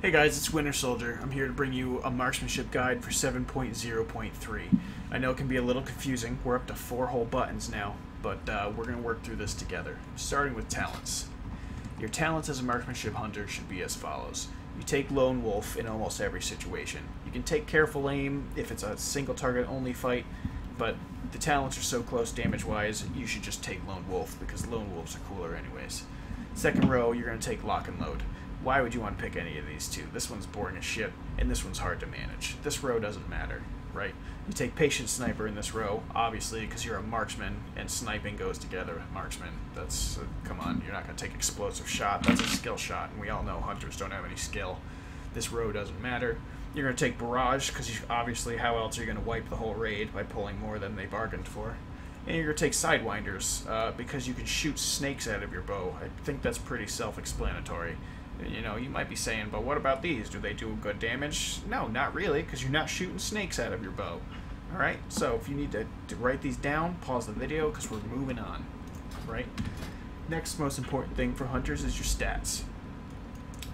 Hey guys, it's Winter Soldier. I'm here to bring you a marksmanship guide for 7.0.3. I know it can be a little confusing. We're up to four whole buttons now, but uh, we're going to work through this together. Starting with talents. Your talents as a marksmanship hunter should be as follows. You take Lone Wolf in almost every situation. You can take Careful Aim if it's a single target only fight, but the talents are so close damage wise, you should just take Lone Wolf because Lone Wolves are cooler anyways. Second row, you're going to take Lock and Load why would you want to pick any of these two? This one's boring as shit, and this one's hard to manage. This row doesn't matter, right? You take Patient Sniper in this row, obviously, because you're a marksman, and sniping goes together with marksman. That's, uh, come on, you're not going to take Explosive Shot. That's a skill shot, and we all know hunters don't have any skill. This row doesn't matter. You're going to take Barrage, because obviously, how else are you going to wipe the whole raid by pulling more than they bargained for? And you're going to take Sidewinders, uh, because you can shoot snakes out of your bow. I think that's pretty self-explanatory. You know, you might be saying, but what about these? Do they do good damage? No, not really, because you're not shooting snakes out of your bow. Alright, so if you need to, to write these down, pause the video, because we're moving on. Right? Next most important thing for hunters is your stats.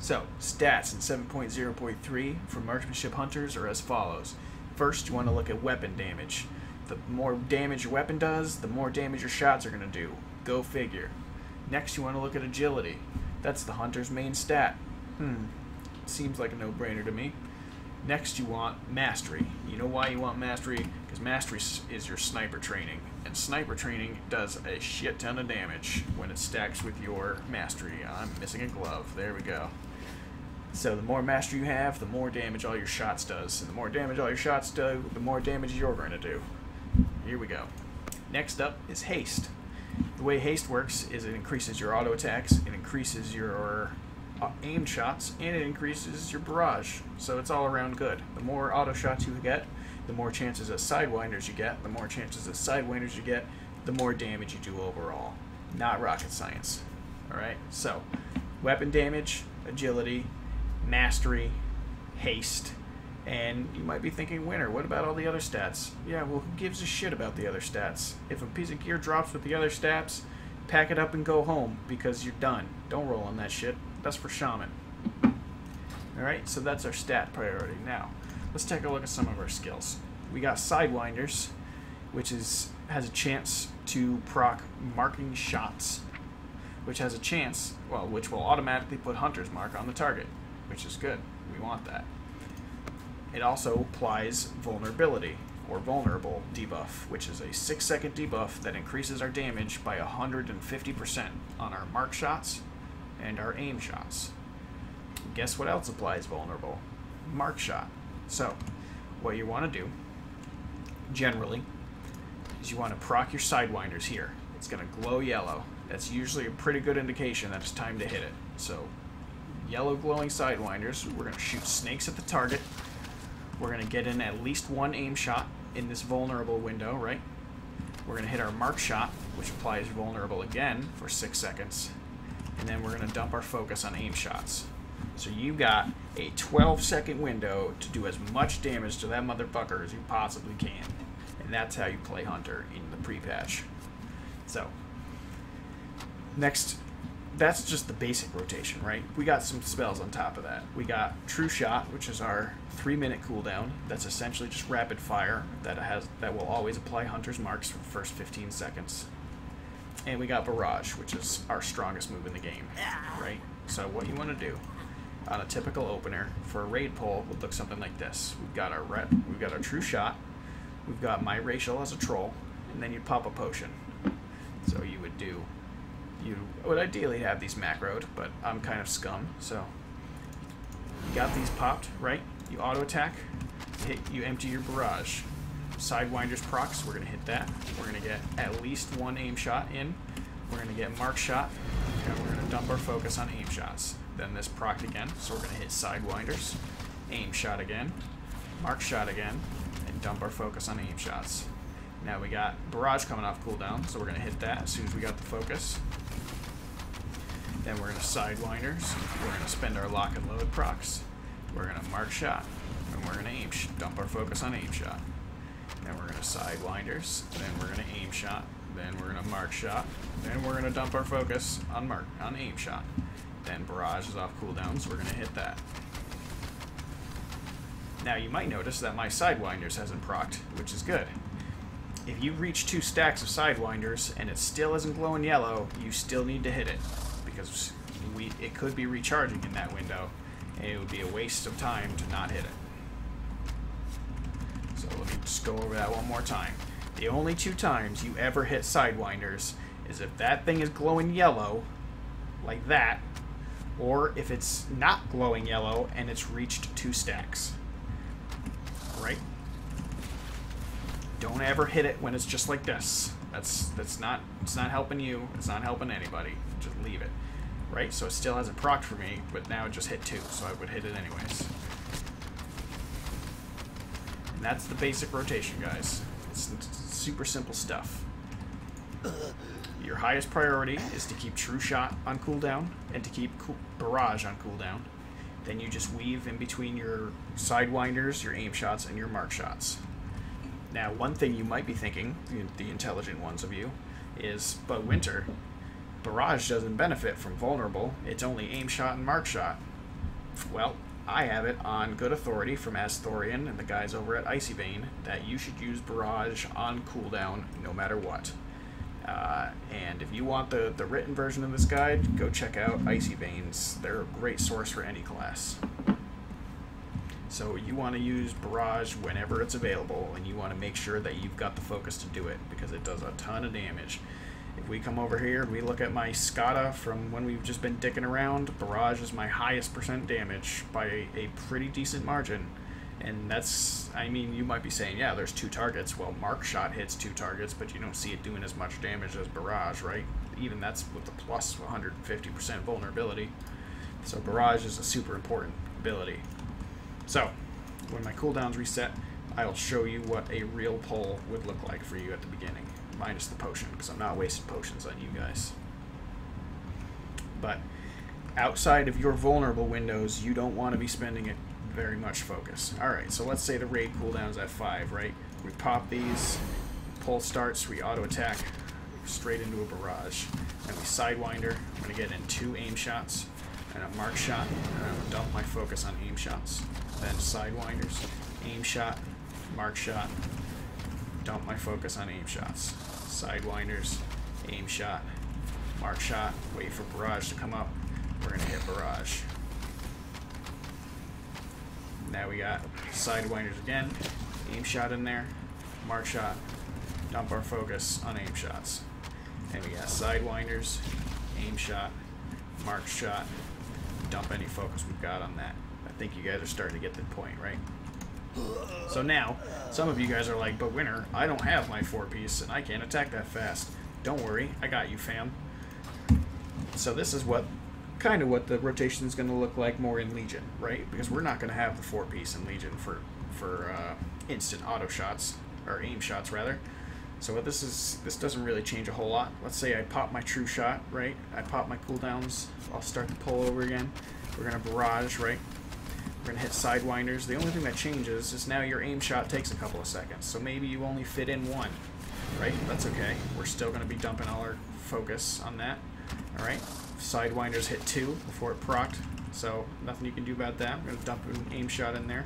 So, stats in 7.0.3 for marksmanship hunters are as follows. First, you want to look at weapon damage. The more damage your weapon does, the more damage your shots are going to do. Go figure. Next, you want to look at agility. That's the hunter's main stat. Hmm. Seems like a no-brainer to me. Next, you want mastery. You know why you want mastery? Because mastery is your sniper training. And sniper training does a shit ton of damage when it stacks with your mastery. I'm missing a glove. There we go. So the more mastery you have, the more damage all your shots does. And the more damage all your shots do, the more damage you're going to do. Here we go. Next up is haste. The way haste works is it increases your auto attacks, it increases your uh, aim shots, and it increases your barrage. So it's all around good. The more auto shots you get, the more chances of sidewinders you get, the more chances of sidewinders you get, the more damage you do overall. Not rocket science. Alright, so weapon damage, agility, mastery, haste, and you might be thinking, Winter, what about all the other stats? Yeah, well, who gives a shit about the other stats? If a piece of gear drops with the other stats, pack it up and go home because you're done. Don't roll on that shit. That's for shaman. Alright, so that's our stat priority. Now, let's take a look at some of our skills. We got Sidewinders, which is has a chance to proc marking shots, which has a chance, well, which will automatically put Hunter's Mark on the target, which is good. We want that. It also applies vulnerability, or vulnerable debuff, which is a 6 second debuff that increases our damage by 150% on our mark shots and our aim shots. Guess what else applies vulnerable? Mark shot. So, what you want to do, generally, is you want to proc your sidewinders here. It's going to glow yellow. That's usually a pretty good indication that it's time to hit it. So, yellow glowing sidewinders, we're going to shoot snakes at the target we're going to get in at least one aim shot in this vulnerable window, right? We're going to hit our mark shot, which applies vulnerable again for six seconds. And then we're going to dump our focus on aim shots. So you got a 12 second window to do as much damage to that motherfucker as you possibly can. And that's how you play Hunter in the pre-patch. So, next that's just the basic rotation, right? We got some spells on top of that. We got True Shot, which is our three minute cooldown. That's essentially just rapid fire that has that will always apply Hunter's marks for the first 15 seconds. And we got Barrage, which is our strongest move in the game, right? So what you want to do on a typical opener for a raid pull would look something like this. We've got our rep, we've got our True Shot, we've got my racial as a troll, and then you pop a potion. So you would do you would ideally have these macroed, but I'm kind of scum, so you got these popped, right? You auto attack, hit, you empty your barrage. Sidewinders procs, we're gonna hit that. We're gonna get at least one aim shot in. We're gonna get mark shot, and we're gonna dump our focus on aim shots. Then this proc again, so we're gonna hit sidewinders, aim shot again, mark shot again, and dump our focus on aim shots. Now we got barrage coming off cooldown, so we're gonna hit that as soon as we got the focus. Then we're going to sidewinders. We're going to spend our lock and load procs. We're going to mark shot. And we're going to aim dump our focus on aim shot. Then we're going to sidewinders. Then we're going to aim shot. Then we're going to mark shot. Then we're going to dump our focus on mark on aim shot. Then barrage is off cooldown, so we're going to hit that. Now you might notice that my Sidewinders hasn't procced, which is good. If you reach two stacks of Sidewinders and it still isn't glowing yellow, you still need to hit it. Because we it could be recharging in that window, and it would be a waste of time to not hit it. So let me just go over that one more time. The only two times you ever hit Sidewinders is if that thing is glowing yellow, like that, or if it's not glowing yellow and it's reached two stacks. Right? Don't ever hit it when it's just like this. That's that's not it's not helping you. It's not helping anybody. Just leave it. Right? So it still hasn't procced for me, but now it just hit two, so I would hit it anyways. And that's the basic rotation, guys. It's, it's super simple stuff. Your highest priority is to keep True Shot on cooldown and to keep Barrage on cooldown. Then you just weave in between your Sidewinders, your aim shots, and your mark shots. Now, one thing you might be thinking, the intelligent ones of you, is, but Winter, Barrage doesn't benefit from Vulnerable, it's only aim shot and mark shot. Well, I have it on good authority from Azortharion and the guys over at Icy Vein that you should use Barrage on cooldown no matter what. Uh, and if you want the, the written version of this guide, go check out Icy Veins. They're a great source for any class. So you want to use Barrage whenever it's available, and you want to make sure that you've got the focus to do it, because it does a ton of damage. If we come over here and we look at my Skada from when we've just been dicking around, Barrage is my highest percent damage by a, a pretty decent margin. And that's, I mean, you might be saying, yeah, there's two targets. Well, Mark Shot hits two targets, but you don't see it doing as much damage as Barrage, right? Even that's with the plus 150% vulnerability. So Barrage is a super important ability. So, when my cooldowns reset, I'll show you what a real pull would look like for you at the beginning, minus the potion, because I'm not wasting potions on you guys. But outside of your vulnerable windows, you don't want to be spending it very much focus. Alright, so let's say the raid cooldown's at 5, right? We pop these, pull starts, we auto-attack straight into a barrage. And we Sidewinder, I'm going to get in two aim shots and a mark shot, and I'm going to dump my focus on aim shots. Then Sidewinders, aim shot, mark shot, dump my focus on aim shots. Sidewinders, aim shot, mark shot, wait for barrage to come up, we're to hit barrage. Now we got sidewinders again, aim shot in there, mark shot, dump our focus on aim shots. And we got sidewinders, aim shot, mark shot, dump any focus we've got on that. I think you guys are starting to get the point, right? So now, some of you guys are like, but Winter, I don't have my four piece and I can't attack that fast. Don't worry, I got you, fam. So this is what kind of what the rotation is going to look like more in Legion, right? Because we're not going to have the four piece in Legion for for uh, instant auto shots or aim shots rather. So what this is, this doesn't really change a whole lot. Let's say I pop my true shot, right? I pop my cooldowns. I'll start the pull over again. We're gonna barrage, right? We're gonna hit sidewinders. The only thing that changes is now your aim shot takes a couple of seconds. So maybe you only fit in one, right? That's okay. We're still gonna be dumping all our focus on that. All right. Sidewinders hit two before it procced, so nothing you can do about that. I'm gonna dump an aim shot in there.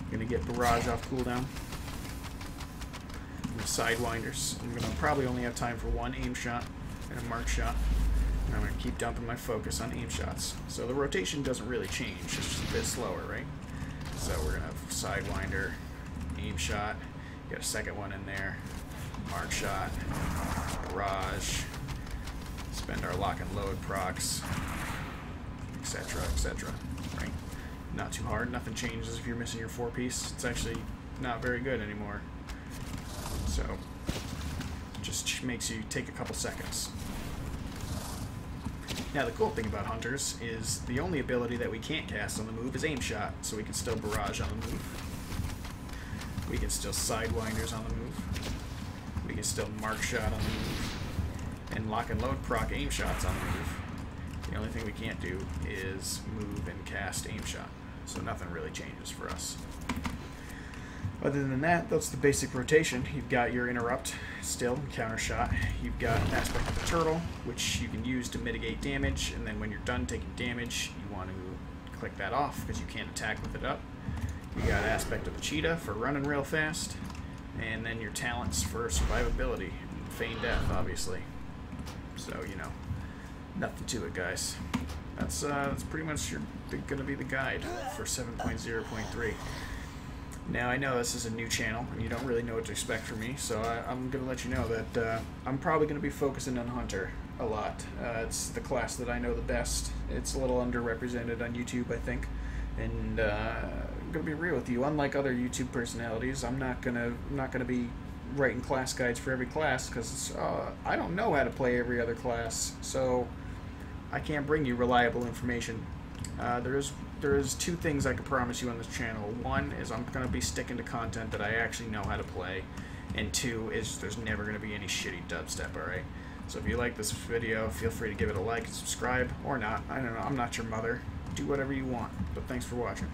I'm gonna get barrage off cooldown. Sidewinders. I'm gonna probably only have time for one aim shot and a mark shot. I'm gonna keep dumping my focus on aim shots. So the rotation doesn't really change, it's just a bit slower, right? So we're gonna have Sidewinder, aim shot, get a second one in there, mark shot, barrage, spend our lock and load procs, etc., etc. Right? Not too hard, nothing changes if you're missing your four piece. It's actually not very good anymore. So, just makes you take a couple seconds. Now, the cool thing about Hunters is the only ability that we can't cast on the move is Aim Shot, so we can still Barrage on the move. We can still Sidewinders on the move. We can still Mark Shot on the move. And Lock and Load proc Aim Shots on the move. The only thing we can't do is move and cast Aim Shot, so nothing really changes for us. Other than that, that's the basic rotation. You've got your interrupt still, counter shot. You've got aspect of the turtle, which you can use to mitigate damage, and then when you're done taking damage, you want to click that off because you can't attack with it up. You got aspect of the cheetah for running real fast, and then your talents for survivability feign death, obviously. So you know, nothing to it, guys. That's uh, that's pretty much your going to be the guide for 7.0.3. Now I know this is a new channel and you don't really know what to expect from me, so I, am going to let you know that uh, I'm probably going to be focusing on Hunter a lot. Uh, it's the class that I know the best. It's a little underrepresented on YouTube, I think, and uh, I'm going to be real with you. Unlike other YouTube personalities, I'm not going to I'm not going to be writing class guides for every class because uh, I don't know how to play every other class, so I can't bring you reliable information. Uh, there's there's two things I can promise you on this channel. One is I'm going to be sticking to content that I actually know how to play, and two is there's never going to be any shitty dubstep. All right. So if you like this video, feel free to give it a like and subscribe, or not. I don't know. I'm not your mother. Do whatever you want. But thanks for watching.